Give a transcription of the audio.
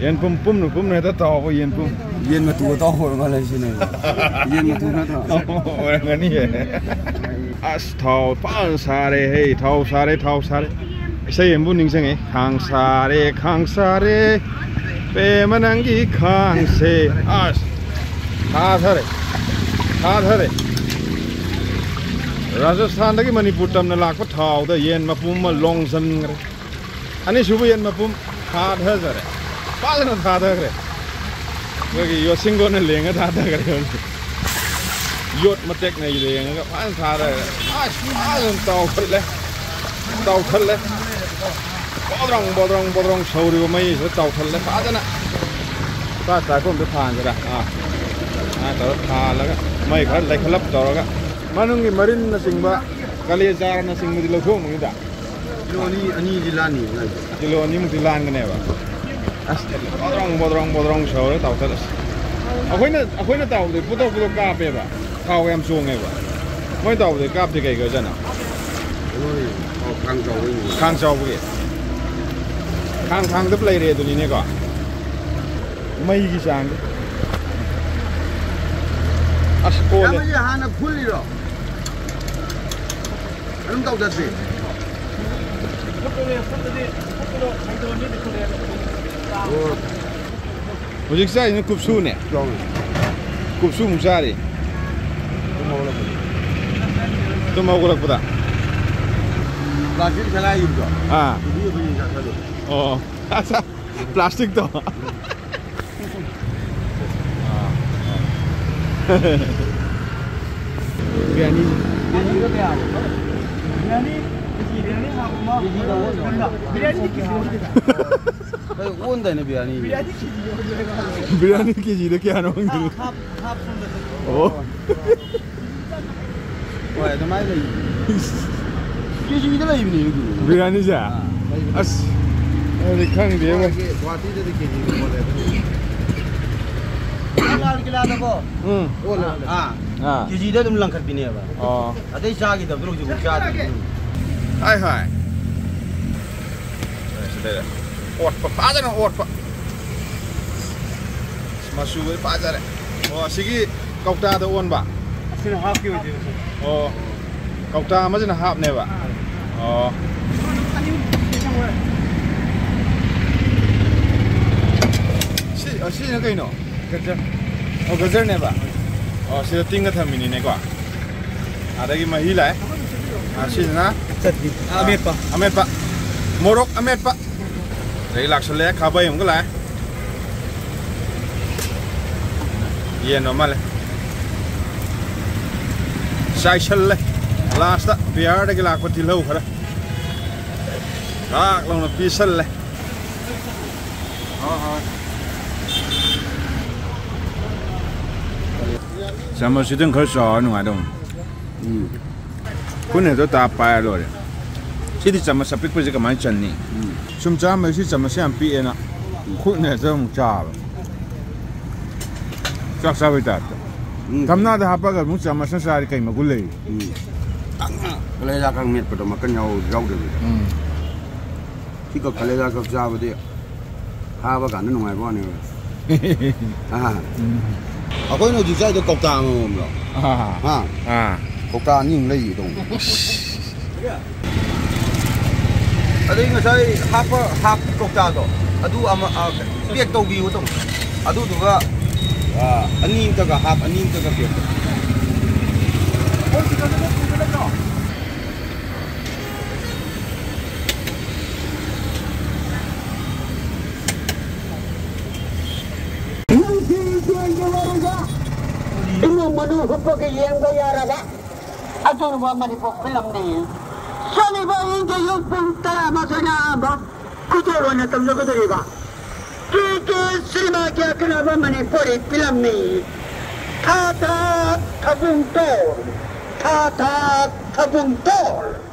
yen pum pum nu pum ne ta ta wo yen pum yen ma tu ta hor ma la shi ne yen ma tu na ta ora ga ni hai as thao pan sare hey thao sare thao sare sai yen bu ning sang e khang sare khang sare pe manang gi khang se as tha sare tha sare Rajasthan की मणिपुर तम लाप थाव येन मपुम लोंग सन अने सुबह येन मपुम खा धजरे ಪಾಲನ ದಾದಾಗ್ರೆ ಇವಾಗ ಯೋಸಿಂಗೋನಲ್ಲಿ ಹೆಂಗ ದಾದಾಗ್ರೆ ಒಂದು ಯೋಟ್ ಮತ್ತೆಕ್ನಾಗಿದೆ ಹೆಂಗ ಪಾಲನ ದಾದಾಗ್ರೆ ಪಾಲನ ತಾವ್ಕರ್ಲೆ ತಾವ್ಕರ್ಲೆ ಬದ್ರಂಗ್ ಬದ್ರಂಗ್ ಬದ್ರಂಗ್ ಸೌರಿವ ಮೈ ತಾವ್ಕರ್ಲೆ ಪಾದನ ತಾ ತಾಕೊಂದು ಪಾಂದ್ರ ಆ ಆ ತರ ಪಾಲಗ ಮೈ ಖರ ಲೈಖಲಪ್ ತವರಗ ಮನುಂಗಿ ಮರಿನ್ನ ಸಿಂಗ್ಬ ಕಲಿಯ ಜಾರನ ಸಿಂಗ್ಮದಿ ಲಘು ಮುಗಿದ ಕಿಲೋ ಅನಿ ಅನಿ ಜಿಲ್ಲಾನಿ ಕಿಲೋ ಅನಿಮುಕ್ತಿ ಲಾನ್ಗನೇವ ꯑꯁ ꯕꯣꯗ꯭ꯔꯣꯡ ꯕꯣꯗ꯭ꯔꯣꯡ ꯕꯣꯗ꯭ꯔꯣꯡ ꯁꯧꯔꯦ ꯇꯥꯎꯊꯠꯂꯁꯤ ꯑꯩꯈꯣꯏꯅ ꯑꯩꯈꯣꯏꯅ ꯇꯥꯎꯕꯗꯤ ꯄꯨꯊꯣꯛ ꯄꯨꯊꯣꯛ ꯀꯥꯞꯄꯦꯕ ꯊꯥꯎ ꯌꯥꯝ ꯆꯣꯡꯉꯦꯕ ꯃꯣꯏ ꯇꯥꯎꯕꯗꯤ ꯀꯥꯞꯇꯦ ꯀꯩꯒꯤ ꯑꯣꯖꯥꯅ ꯈꯥꯡ ꯆꯥꯎꯕꯒꯤ ꯈꯥꯡ ꯆꯥꯎꯕꯒꯤ ꯈꯥꯡ ꯈꯥꯡꯗ ꯂꯩꯔꯦ ꯑꯗꯨꯅꯤꯅꯦꯀꯣ ꯃꯩꯒꯤ ꯆꯥꯡꯗ ꯑꯁ ꯀꯣꯜꯂꯦ ꯍꯥꯟꯅ ꯐꯨꯜꯂꯤꯔꯣ ꯑꯗꯨꯝ ꯇꯧꯗꯁꯤ ꯐꯨꯠꯄꯗꯤ ꯐꯨꯠꯄꯗꯤ ꯐꯨꯠꯄꯗꯣ ꯈꯥꯏꯗꯣꯛꯑꯅꯤ Moet ik ini een koepsoen hè? Koepsoen moet zijn. Itu mau kulak putar. Plastik sana itu. Ah. Oh, asa plastik toh. Biryani. Biryani. Biryani. Biryani. Biryani. Biryani. 온다네 비아니 비아니 키지 이렇게 안 오는 거 어? 와 정말 이게 이들라 입니 여기. 비아니자 아스 अरे खान दे वो बाती दे के जी बोले लाल किला दो को हम्म वो हाँ हाँ के जी तुम लंकर पीने अब हाँ अदे शागी दब रुक जो शादी हाय हाय ऐसे दे Masu. Oh, sige kaukta da on ba. सिर्फ़ हाफ़ की वजह से Oh. Kaukta ma jina hap ne ba. Oh. Si, oh, si na kayo no? Gajar. Oh, gajar ne ba? Oh, si ting ka thamini ne kwa. Ada gi mahila eh. Ah, si na. सच्ची अबे पा రెండు లక్షలు లేక కాబోయే ఉంగలా ಏನೋ ಮಲೆ ಸಾಯ್ಸಲ್ಲೇ last ಬಿಯಾರ್ಡ್ಗೆ ಲಾಕ್ಕೊತಿಲ್ಲ ಹೋಗಲ್ಲ ಹಾಕ್ಲವನ ಪೀಸಲ್ಲೇ Sao mà sự tình khởi sở nó ngoài đâu Ừ Khuôn này tôi ta bài rồi Sidi chamas apik pa jika main chan ni. Sum cha mai si chamas yam pi ena. Khut ne sa mung cha. Chak sa vita. Kamna da hapa ga mung chamas sa sari kai magul le. Kale da kang met pa ma kan yau yau de. Hmm. Ki ka kale da ka cha ba de. Ha ba ga nu mai ba ne. À. À có nó chỉ sai cho cọc tàng không rồi. À. À. À. Cọc tàng nhưng lấy gì đâu. adai ngasai hapa hap kokta do adu ama piek to bi utom adu duga anim ta ga hap anim ta ga piek ko sikana ko sikana ko อินุมนุษย์พวกเยี่ยมก็ยาระบะอาจารย์ว่ามันพวกเป็นลำดี 전에 봐, 이제 역풍 따라 마서냐, 뭐, 구조로냐, 좀 누구들이 봐. 그게 쓰리마기야, 그나마만이 꼬리 빌람니. 타타 타붕돌, 타타 타붕돌.